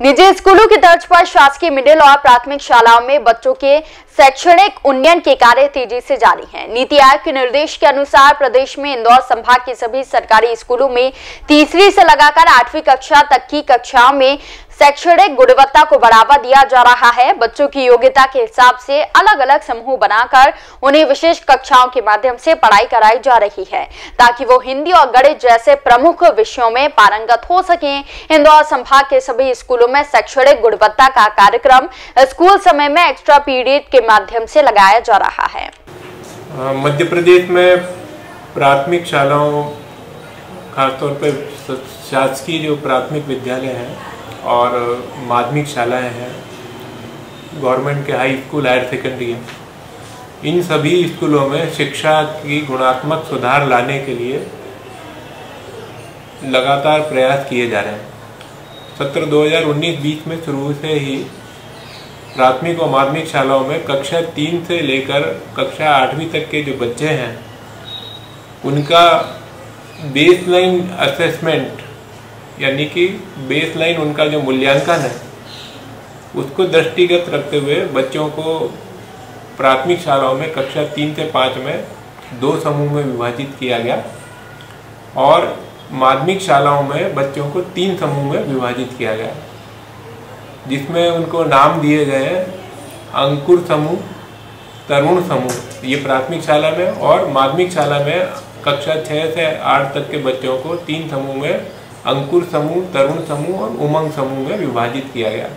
निजी स्कूलों की तर्ज पर शासकीय मिडिल और प्राथमिक शालाओं में बच्चों के शैक्षणिक उन्नयन के कार्य तेज़ी से जारी हैं। नीति आयोग के निर्देश के अनुसार प्रदेश में इंदौर संभाग के सभी सरकारी स्कूलों में तीसरी से लगाकर आठवीं कक्षा तक की कक्षाओं में शैक्षणिक गुणवत्ता को बढ़ावा दिया जा रहा है। बच्चों की योग्यता के हिसाब से अलग अलग समूह बनाकर उन्हें विशेष कक्षाओं के माध्यम से पढ़ाई कराई जा रही है, ताकि वो हिंदी और गणित जैसे प्रमुख विषयों में पारंगत हो सके। इंदौर संभाग के सभी स्कूलों में शैक्षणिक गुणवत्ता का कार्यक्रम स्कूल समय में एक्स्ट्रा पीरियड के माध्यम से लगाया जा रहा है। मध्य प्रदेश में प्राथमिक शालाओं, खासतौर पर शासकीय जो प्राथमिक विद्यालय हैं और माध्यमिक शालाएँ हैं। गवर्नमेंट के हाई स्कूल, हायर सेकेंडरी है। इन सभी स्कूलों में शिक्षा की गुणात्मक सुधार लाने के लिए लगातार प्रयास किए जा रहे हैं। सत्र 2019-20 में शुरू से ही प्राथमिक और माध्यमिक शालाओं में कक्षा तीन से लेकर कक्षा आठवीं तक के जो बच्चे हैं, उनका बेसलाइन असेसमेंट यानी कि बेस लाइन उनका जो मूल्यांकन है, उसको दृष्टिगत रखते हुए बच्चों को प्राथमिक शालाओं में कक्षा तीन से पाँच में दो समूह में विभाजित किया गया और माध्यमिक शालाओं में बच्चों को तीन समूह में विभाजित किया गया, जिसमें उनको नाम दिए गए हैं अंकुर समूह, तरुण समूह, ये प्राथमिक शाला में और माध्यमिक शाला में कक्षा छः से आठ तक के बच्चों को तीन समूह में अंकुर समूह तरुण समूह और उमंग समूह में विभाजित किया गया।